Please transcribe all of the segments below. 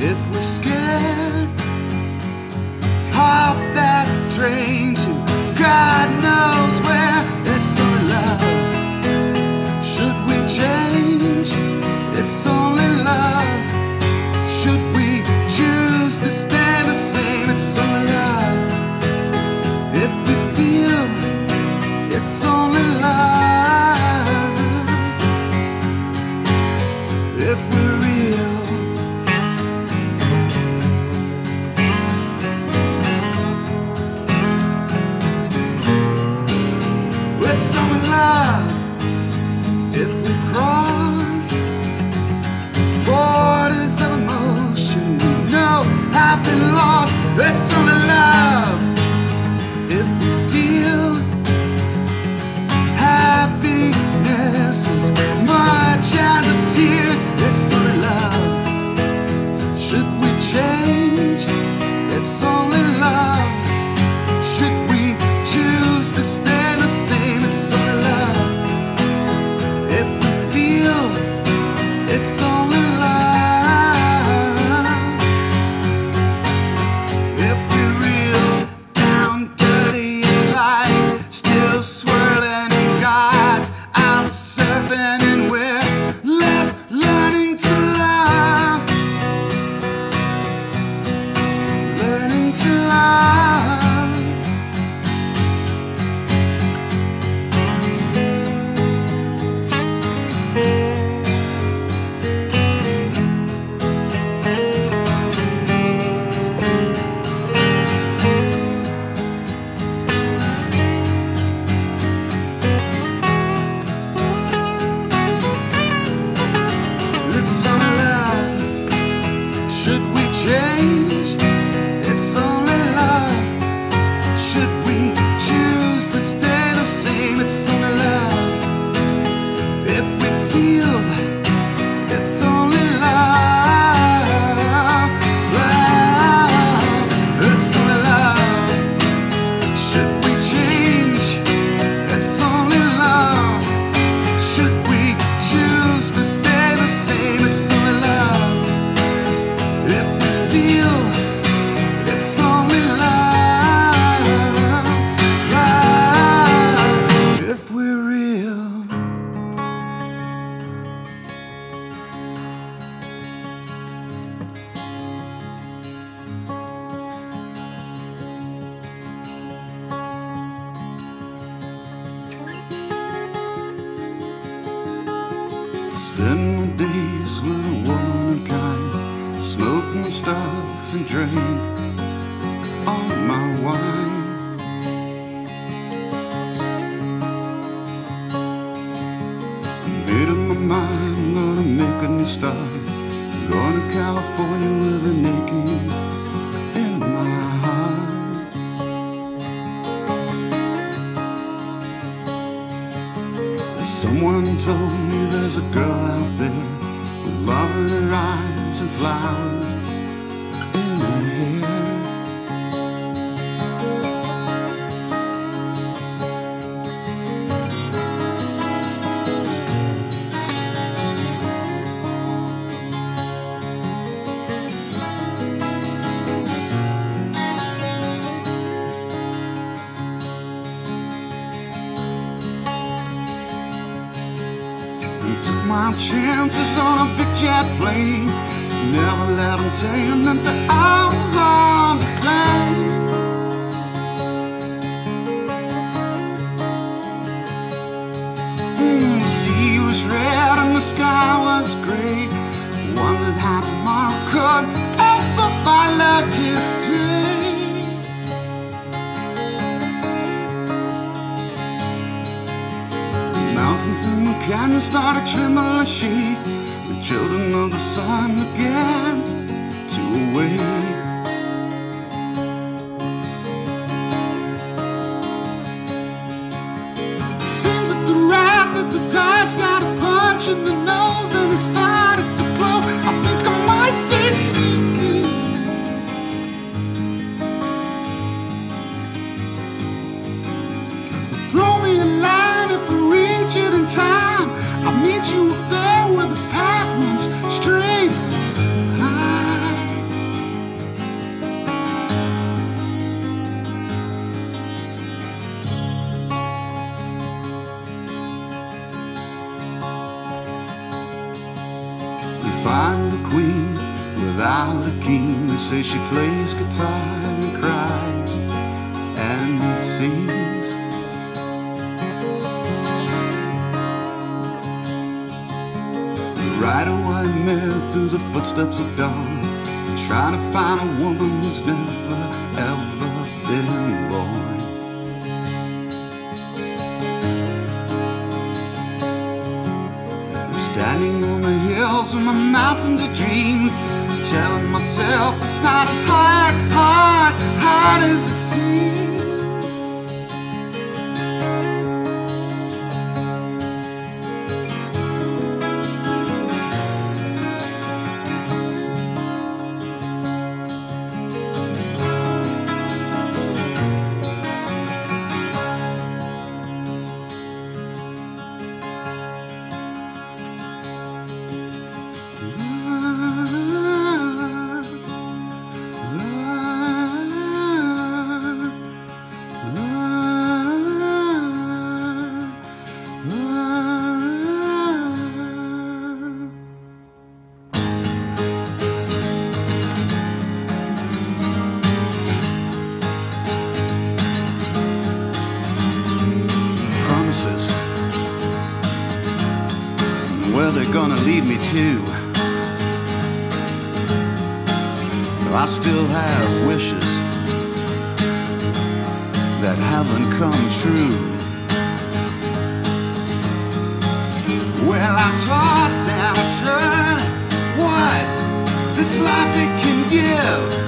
if we're scared. Hop that train to God Should we change? Spend my days with a woman and kind, smoking stuff and drink all my wine. Made up my mind, gonna make a new start. Going to California with a naked told me there's a girl out there with love in her eyes and flowers my chances on a big jet plane. Never let them tell you that they're all the same. Mm, the sea was red and the sky was gray. Wondered how tomorrow could ever find love today. Canyons started trembling shake. The children of the sun began to awake. A through the footsteps of dawn, trying to find a woman who's never ever been born. Standing on the hills of my mountains of dreams, telling myself it's not as hard, hard Promises. Where they're gonna lead me to. But I still have wishes that haven't come true. Well, I toss and I turn. What this life it can give.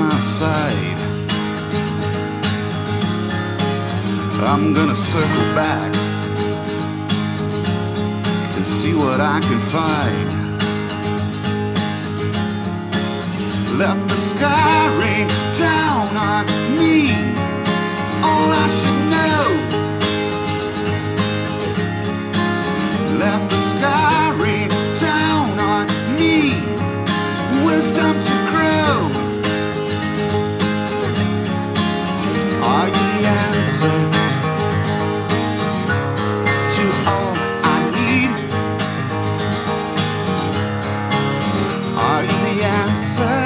My side. I'm gonna circle back to see what I can find. Let the sky rain down answer?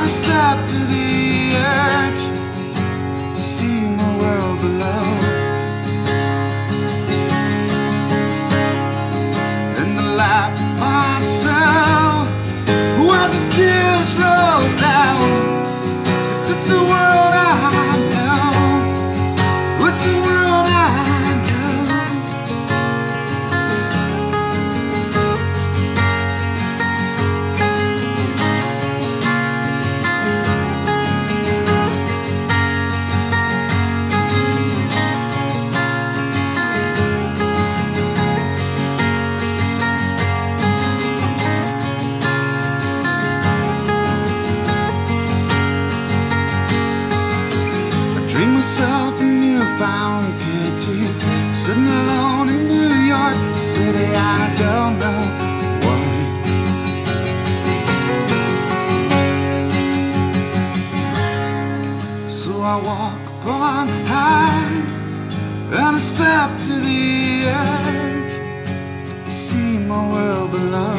I step to the edge newfound pity, sitting alone in New York City. I don't know why. So I walk upon high and I step to the edge to see my world below.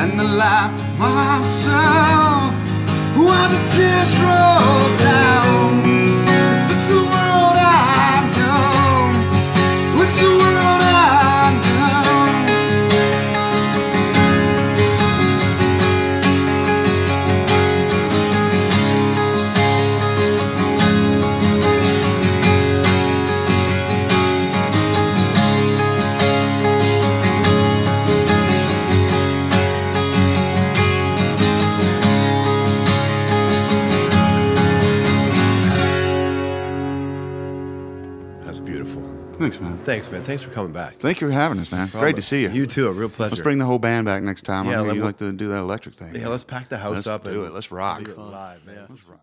and I laugh myself while the tears roll down. It's, a Thanks, for coming back. Thank you for having us, man. Great to see you. You too. A real pleasure. Let's bring the whole band back next time. Yeah, I know you like to do that electric thing. Yeah, let's pack the house Let's up do it. Let's rock. do it live, man. Let's rock.